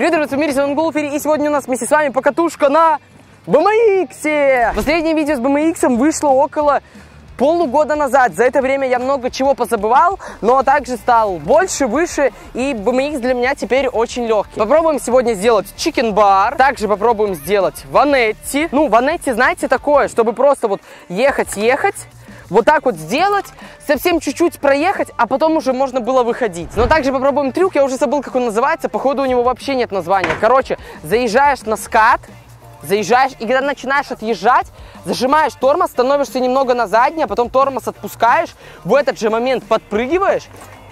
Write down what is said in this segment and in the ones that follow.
В мире с Голфери, и сегодня у нас вместе с вами покатушка на BMX. Последнее видео с BMX вышло около полугода назад. За это время я много чего позабывал, но также стал больше, выше, и BMX для меня теперь очень легкий. Попробуем сегодня сделать чикен-бар, также попробуем сделать ванетти. Ну, ванетти, знаете, такое, чтобы просто вот ехать-ехать, вот так вот сделать, совсем чуть-чуть проехать, а потом уже можно было выходить. Но также попробуем трюк, я уже забыл, как он называется, походу у него вообще нет названия. Короче, заезжаешь на скат, заезжаешь, и когда начинаешь отъезжать, зажимаешь тормоз, становишься немного на задний, а потом тормоз отпускаешь, в этот же момент подпрыгиваешь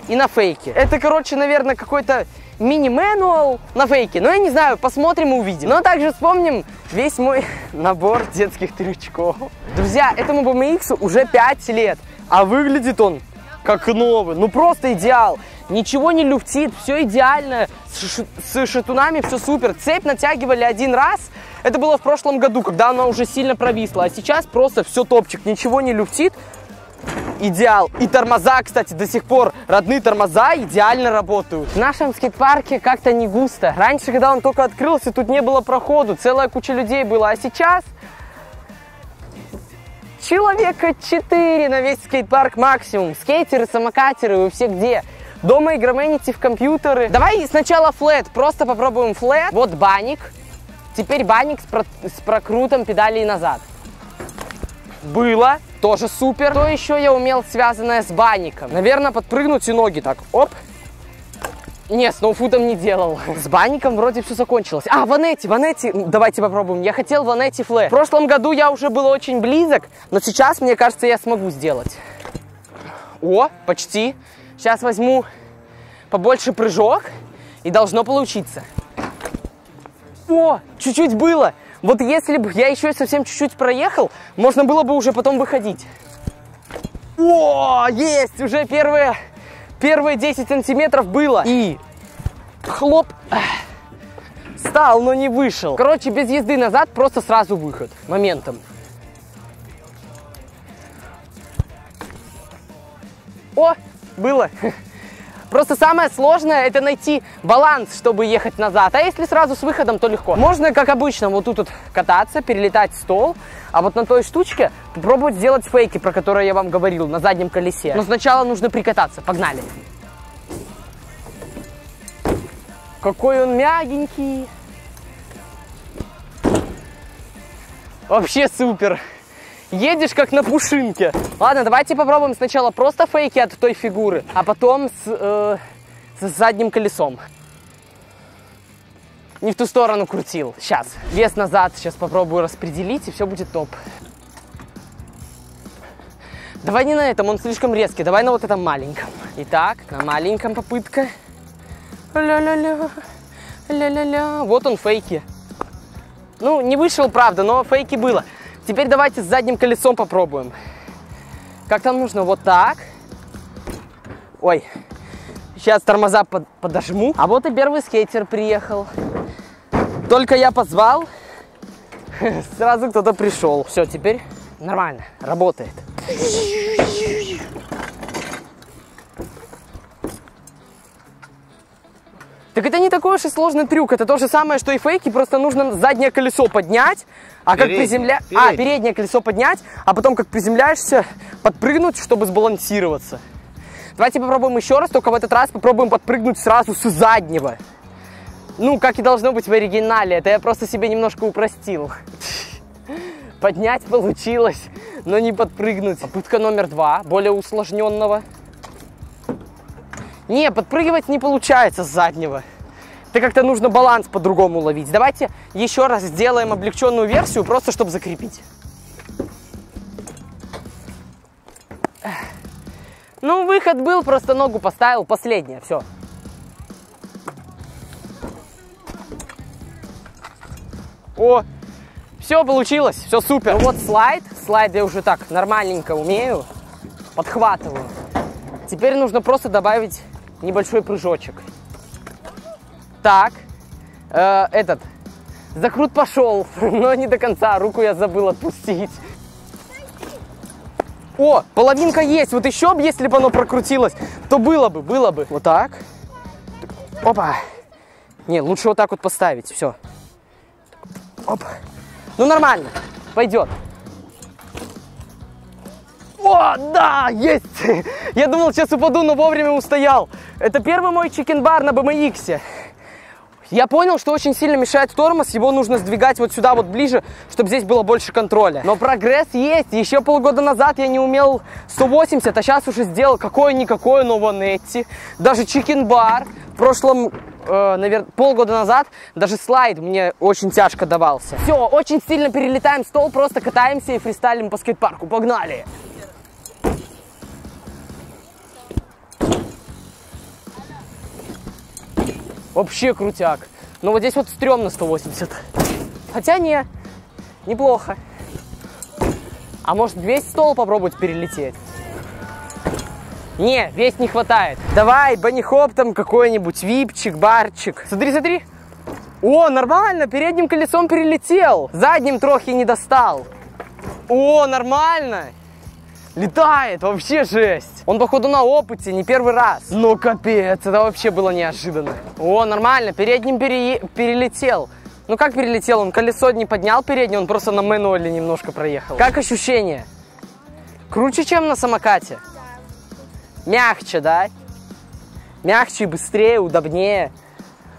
и на фейке. Это, короче, наверное, какой-то мини-мануал на фейке. Но я не знаю, посмотрим и увидим. Но также вспомним весь мой набор детских трючков. Друзья, этому BMX уже 5 лет, а выглядит он как новый. Ну просто идеал. Ничего не люфтит, все идеально. С, с шатунами все супер. Цепь натягивали один раз. Это было в прошлом году, когда она уже сильно провисла. А сейчас просто все топчик. Ничего не люфтит идеал. И тормоза, кстати, до сих пор родные тормоза идеально работают. В нашем скейт-парке как-то не густо. Раньше, когда он только открылся, тут не было проходу, целая куча людей была. А сейчас человека 4 на весь скейт-парк максимум. Скейтеры, самокатеры, вы все где? Дома игромените в компьютеры. Давай сначала флет, просто попробуем флет. Вот баник. Теперь баник с, про с прокрутом педалей назад. Было. Тоже супер. Что еще я умел, связанное с банником? Наверное, подпрыгнуть и ноги так. Оп. Не, сноуфутом не делал. С банником вроде все закончилось. А, ванетти, ванетти. Давайте попробуем. Я хотел ванетти флэ. В прошлом году я уже был очень близок, но сейчас, мне кажется, я смогу сделать. О, почти. Сейчас возьму побольше прыжок, и должно получиться. О, чуть-чуть было. Вот если бы я еще совсем чуть-чуть проехал, можно было бы уже потом выходить. О, есть! Уже первые, первые 10 сантиметров было. И хлоп, стал, но не вышел. Короче, без езды назад, просто сразу выход. Моментом. О, было. Просто самое сложное это найти баланс, чтобы ехать назад. А если сразу с выходом, то легко. Можно, как обычно, вот тут вот кататься, перелетать стол, а вот на той штучке попробовать сделать фейки, про которые я вам говорил, на заднем колесе. Но сначала нужно прикататься. Погнали. Какой он мягенький. Вообще супер едешь как на пушинке. Ладно, давайте попробуем сначала просто фейки от той фигуры, а потом с, э, с задним колесом. Не в ту сторону крутил. Сейчас. Вес назад сейчас попробую распределить, и все будет топ. Давай не на этом, он слишком резкий. Давай на вот этом маленьком. Итак, на маленьком попытка. Ля-ля-ля. Ля-ля-ля. Вот он, фейки. Ну, не вышел, правда, но фейки было. Теперь давайте с задним колесом попробуем. Как там нужно? Вот так. Ой, сейчас тормоза под, подожму. А вот и первый скейтер приехал. Только я позвал, сразу кто-то пришел. Все, теперь нормально, работает. Так это не такой уж и сложный трюк, это то же самое, что и фейки, просто нужно заднее колесо поднять, а переднее, как приземля... переднее. А, переднее колесо поднять, а потом как приземляешься, подпрыгнуть, чтобы сбалансироваться. Давайте попробуем еще раз, только в этот раз попробуем подпрыгнуть сразу с заднего. Ну, как и должно быть в оригинале, это я просто себе немножко упростил. Поднять получилось, но не подпрыгнуть. Попытка номер два, более усложненного. Не, подпрыгивать не получается с заднего. Это как-то нужно баланс по-другому ловить. Давайте еще раз сделаем облегченную версию, просто чтобы закрепить. Ну, выход был, просто ногу поставил, последняя, все. О, все получилось, все супер. Ну вот слайд, слайд я уже так нормальненько умею, подхватываю. Теперь нужно просто добавить небольшой прыжочек. Так, э, этот, закрут пошел, но не до конца, руку я забыл отпустить. О, половинка есть, вот еще бы, если бы оно прокрутилось, то было бы, было бы. Вот так. Опа. Не, лучше вот так вот поставить, все. Оп. Ну, нормально, пойдет. О, да, есть! Я думал, сейчас упаду, но вовремя устоял. Это первый мой chicken bar на BMX. Я понял, что очень сильно мешает тормоз, его нужно сдвигать вот сюда вот ближе, чтобы здесь было больше контроля. Но прогресс есть. Еще полгода назад я не умел 180, а сейчас уже сделал какое-никакое one eighty. Даже chicken bar. В прошлом, э, наверное, полгода назад даже слайд мне очень тяжко давался. Все, очень сильно перелетаем стол, просто катаемся и фристайлим по скейт-парку. Погнали! Вообще крутяк. Но вот здесь вот стрёмно 180. Хотя не, неплохо. А может весь стол попробовать перелететь? Не, весь не хватает. Давай, банихоп там какой-нибудь, випчик, барчик. Смотри, смотри. О, нормально, передним колесом перелетел. Задним трохи не достал. О, нормально. Летает, вообще жесть. Он, походу, на опыте, не первый раз. Ну, капец, это вообще было неожиданно. О, нормально, передним пере... перелетел. Ну, как перелетел? Он колесо не поднял переднее, он просто на мануале немножко проехал. Как ощущение? Круче, чем на самокате? Мягче, да? Мягче, быстрее, удобнее.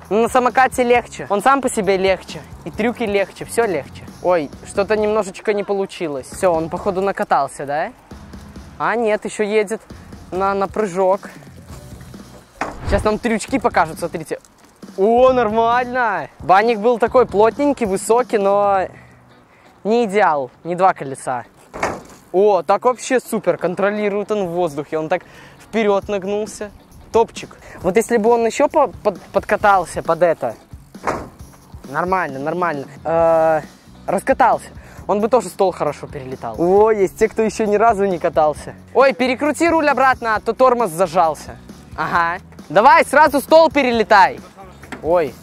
Но на самокате легче. Он сам по себе легче. И трюки легче, все легче. Ой, что-то немножечко не получилось. Все, он, походу, накатался, да? А нет, еще едет на, на прыжок. Сейчас нам трючки покажут, смотрите. О, нормально! Банник был такой плотненький, высокий, но не идеал, не два колеса. О, так вообще супер, контролирует он в воздухе, он так вперед нагнулся. Топчик. Вот если бы он еще по под подкатался под это, нормально, нормально, э -э раскатался, он бы тоже стол хорошо перелетал. О, есть те, кто еще ни разу не катался. Ой, перекрути руль обратно, а то тормоз зажался. Ага. Давай, сразу стол перелетай. Ой.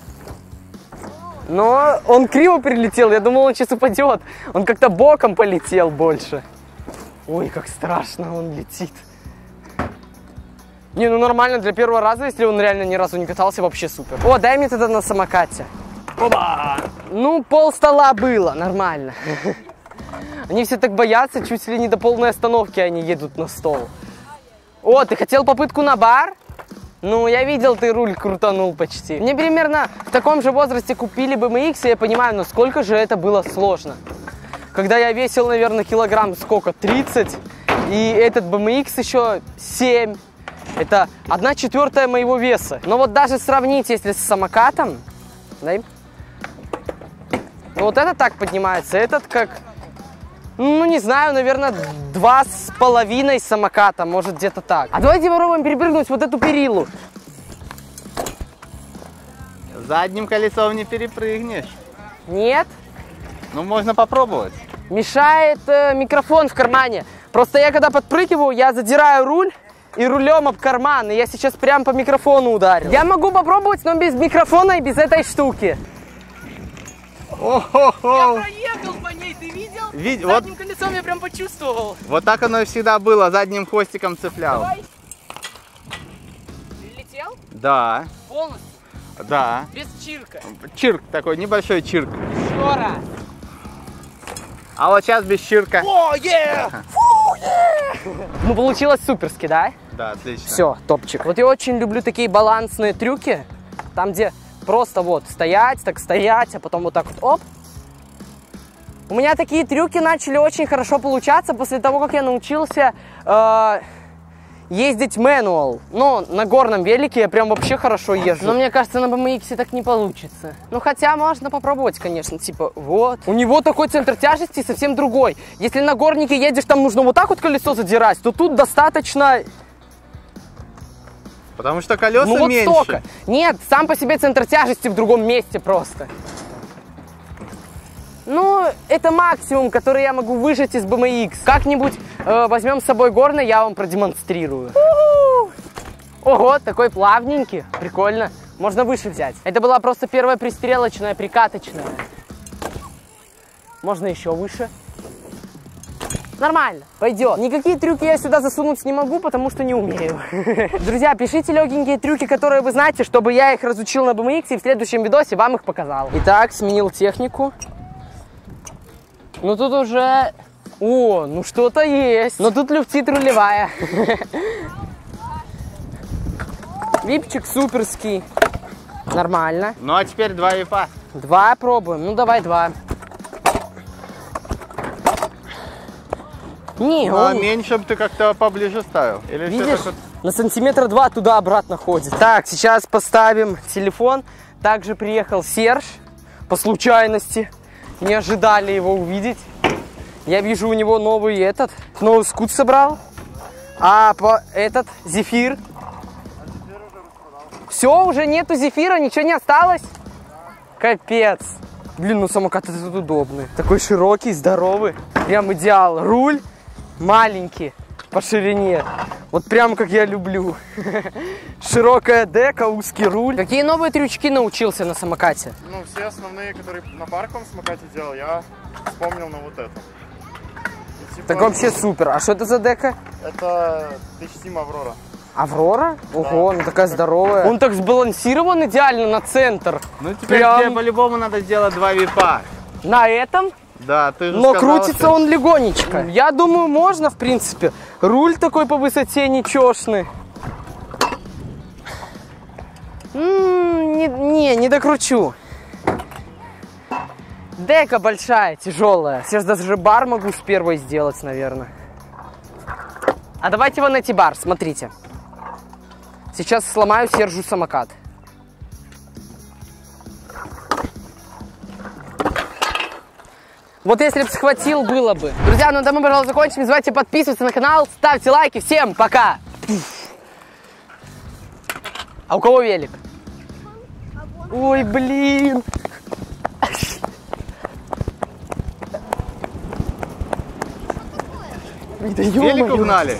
Но он криво перелетел, я думал, он сейчас упадет. Он как-то боком полетел больше. Ой, как страшно он летит. Не, ну нормально, для первого раза, если он реально ни разу не катался, вообще супер. О, дай мне тогда на самокате. Оба! Ну, пол стола было, нормально. Они все так боятся, чуть ли не до полной остановки они едут на стол. О, ты хотел попытку на бар? Ну, я видел, ты руль крутанул почти. Мне примерно в таком же возрасте купили BMX, и я понимаю, но сколько же это было сложно. Когда я весил, наверное, килограмм сколько? 30, и этот BMX еще 7. Это одна четвертая моего веса. Но вот даже сравнить, если с самокатом, ну, вот этот так поднимается, этот как, ну, не знаю, наверное, два с половиной самоката, может, где-то так. А давайте попробуем перепрыгнуть вот эту перилу. Задним колесом не перепрыгнешь. Нет? Ну, можно попробовать. Мешает э, микрофон в кармане. Просто я когда подпрыгиваю, я задираю руль и рулем об карман. И я сейчас прям по микрофону ударил. Я могу попробовать, но без микрофона и без этой штуки. О-хо-хо! Я проехал по ней, ты видел? Вид- Задним вот- колесом я прям почувствовал. Вот так оно и всегда было, задним хвостиком цеплял. Давай. Прилетел? Да, Полностью, да. без чирка. Чирк такой, небольшой чирк. Еще раз. А вот сейчас без чирка. О, е! Ну, получилось суперски, да? Да, отлично. Все, топчик. Вот я очень люблю такие балансные трюки, там, где просто вот стоять, так стоять, а потом вот так вот оп. У меня такие трюки начали очень хорошо получаться после того, как я научился э, ездить мануал. Ну, на горном велике я прям вообще хорошо езжу. Но мне кажется, на BMX так не получится. Ну, хотя можно попробовать, конечно. Типа, вот. У него такой центр тяжести совсем другой. Если на горнике едешь, там нужно вот так вот колесо задирать, то тут достаточно Потому что колеса ну вот меньше. столько. Нет, сам по себе центр тяжести в другом месте просто. Ну, это максимум, который я могу выжать из BMX. Как-нибудь э, возьмем с собой горный, я вам продемонстрирую. Ого, такой плавненький, прикольно. Можно выше взять. Это была просто первая пристрелочная, прикаточная. Можно еще выше. Нормально, пойдет. Никакие трюки я сюда засунуть не могу, потому что не умею. Друзья, пишите легенькие трюки, которые вы знаете, чтобы я их разучил на BMX и в следующем видосе вам их показал. Итак, сменил технику. Ну тут уже... О, ну что-то есть. Но тут люфтит рулевая. Випчик суперский. Нормально. Ну а теперь два випа. Два пробуем. Ну давай два. Не, Ну а он, меньше бы ты как-то поближе ставил. Или видишь, вот- на сантиметра два туда-обратно ходит. Так, сейчас поставим телефон. Также приехал Серж по случайности. Не ожидали его увидеть. Я вижу у него новый этот, новый скут собрал. А по этот зефир. Все, уже нету зефира, ничего не осталось. Капец. Блин, ну самокат этот удобный. Такой широкий, здоровый. Прям идеал. Руль маленький по ширине. Вот прям как я люблю. Широкая дека, узкий руль. Какие новые трючки научился на самокате? Ну, все основные, которые на парковом самокате делал, я вспомнил на вот этом. И, типа, Так вообще супер. А что это за дека? Это Тычтим Аврора. Аврора? Ого, ну такая здоровая. Он так сбалансирован идеально на центр. Ну теперь Прям- тебе по-любому надо сделать два випа. На этом Да, ты же Но сказал, крутится что- он легонечко. Я думаю, можно, в принципе. Руль такой по высоте нечешный. М, Не, не, не докручу. Дека большая, тяжелая. Сейчас даже бар могу с первой сделать, наверное. А давайте вон эти бар, смотрите. Сейчас сломаю Сержу самокат. Вот если бы схватил, было бы. Друзья, ну да мы, пожалуйста, закончим. Не забывайте подписываться на канал, ставьте лайки. Всем пока! А у кого велик? Ой, блин! Велик угнали?